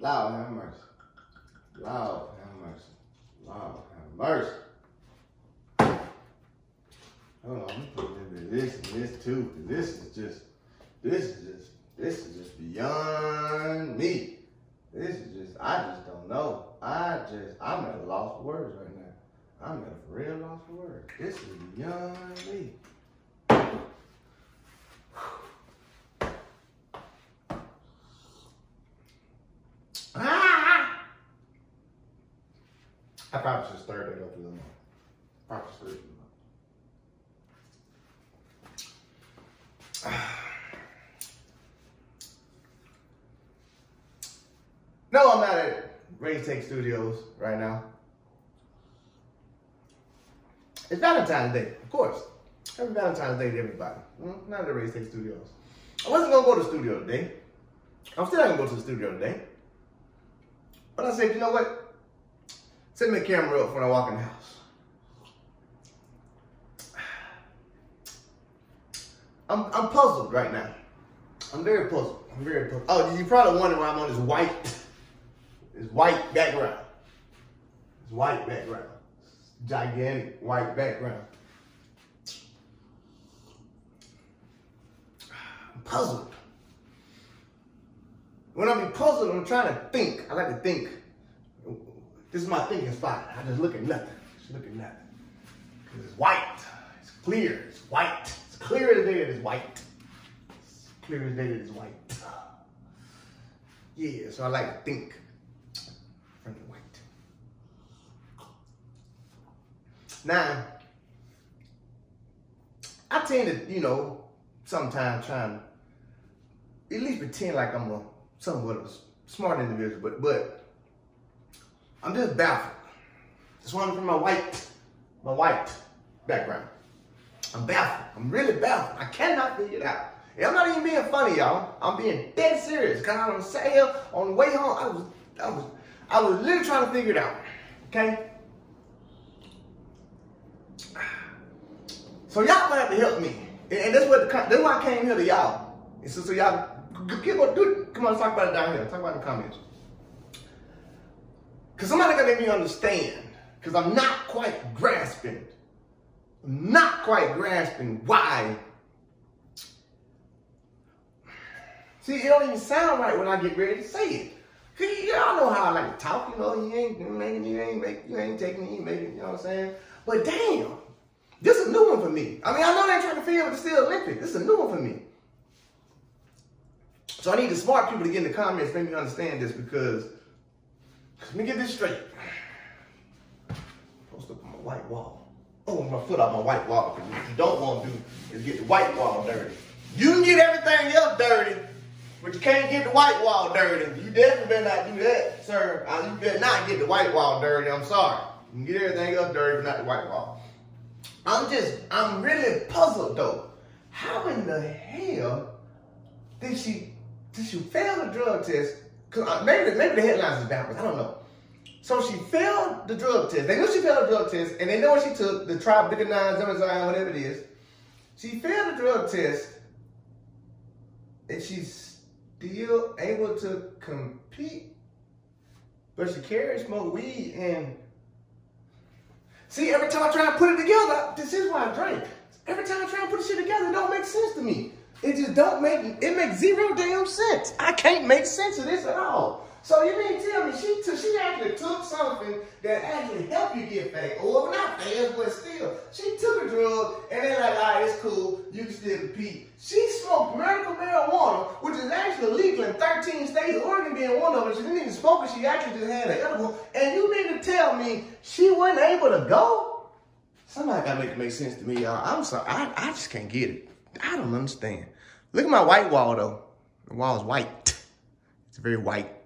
Lord have mercy. Lord have mercy. Lord have mercy. Hold on, I'm putting a little bit of this and this too, this is just, this is just, this is just beyond me. This is just, I just don't know. I just, I'm at a loss for words right now. I'm at a real loss for words. This is beyond me. I probably should stir that up a little more. Probably stir it. No, I'm not at Raes Take Studios right now. It's Valentine's Day, of course. Happy Valentine's Day to everybody. Mm, Not at Raes Take Studios. I wasn't gonna go to the studio today. I'm still not gonna go to the studio today. But I said, you know what? Set my camera up when I walk in the house. I'm, I'm puzzled right now. I'm very puzzled. I'm very puzzled. Oh, you probably wonder why I'm on this white, this white background. This white background. Gigantic white background. I'm puzzled. When I'm puzzled, I'm trying to think. I like to think. This is my thinking spot. I just look at nothing. Just look at nothing. Because it's white. It's clear. It's white. It's clear as day that it's white. It's clear as day that it's white. Yeah, so I like to think from the white. Now, I tend to, you know, sometimes try and at least pretend like I'm a somewhat of a smart individual, but but I'm just baffled. Just one from my white, my white background. I'm baffled. I'm really baffled. I cannot figure it out. And I'm not even being funny, y'all. I'm being dead serious. Cause I was sat on the way home. I was, I was, I was literally trying to figure it out. Okay. So y'all gonna have to help me. And, and that's what the, that's why I came here to y'all. So, so y'all come on, talk about it down here. Talk about it in the comments. Cause somebody gotta make me understand. Cause I'm not quite grasping. Not quite grasping why. See, it don't even sound right when I get ready to say it. Cause y'all know how I like to talk, you know, you ain't making, you ain't making, you ain't taking, you ain't making, you know what I'm saying? But damn, this is a new one for me. I mean, I know they ain't trying to figure out the still Olympic. This is a new one for me. So I need the smart people to get in the comments, make me understand this because let me get this straight. Post up on my white wall. Oh, my foot off my white wall. Because what you don't want to do is get the white wall dirty. You can get everything else dirty, but you can't get the white wall dirty. You definitely better not do that, sir. Uh, You better not get the white wall dirty. I'm sorry. You can get everything else dirty, but not the white wall. I'm just, I'm really puzzled though. How in the hell did she, did she fail the drug test? Cause uh, maybe, maybe the headlines is backwards. I don't know. So she failed the drug test. They knew she failed the drug test, and they know what she took, the tributylizine, zimazine, whatever it is. She failed the drug test, and she's still able to compete. But Sha'Carri smoke weed and See, every time I try to put it together, this is why I drink. Every time I try to put shit together, it don't make sense to me. It just don't make, it makes zero damn sense. I can't make sense of this at all. So you mean tell me she took, she actually took something that actually helped you get fat, or not fat, but still, she took a drug and they're like, all right, it's cool, you can still compete. She smoked medical marijuana, which is actually legal in 13 states, Oregon being one of them. She didn't even smoke it, she actually just had an edible. And you mean to tell me she wasn't able to go? Somebody gotta make it make sense to me, y'all. I'm sorry, I, I just can't get it. I don't understand. Look at my white wall though. The wall is white. It's very white.